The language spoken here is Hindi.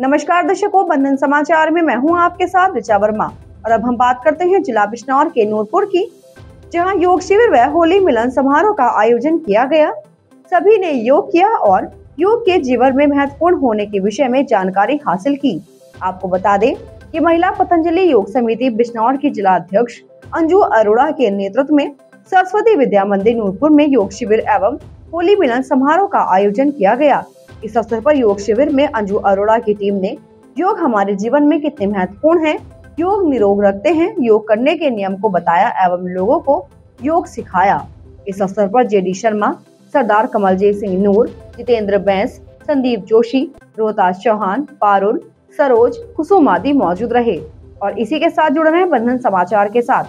नमस्कार दर्शकों, बंधन समाचार में मैं हूँ आपके साथ ऋचा वर्मा। और अब हम बात करते हैं जिला बिजनौर के नूरपुर की, जहाँ योग शिविर व होली मिलन समारोह का आयोजन किया गया। सभी ने योग किया और योग के जीवन में महत्वपूर्ण होने के विषय में जानकारी हासिल की। आपको बता दें कि महिला पतंजलि योग समिति बिजनौर की जिला अध्यक्ष अंजू अरोड़ा के नेतृत्व में सरस्वती विद्या मंदिर नूरपुर में योग शिविर एवं होली मिलन समारोह का आयोजन किया गया। इस अवसर पर योग शिविर में अंजू अरोड़ा की टीम ने, योग हमारे जीवन में कितने महत्वपूर्ण है। योग निरोग रखते हैं। योग करने के नियम को बताया एवं लोगों को योग सिखाया। इस अवसर पर जेडी शर्मा, सरदार कमलजीत सिंह नूर, जितेंद्र बैंस, संदीप जोशी रोहतास चौहान, पारुल, सरोज कुसुम आदि मौजूद रहे। और इसी के साथ जुड़ रहे बंधन समाचार के साथ।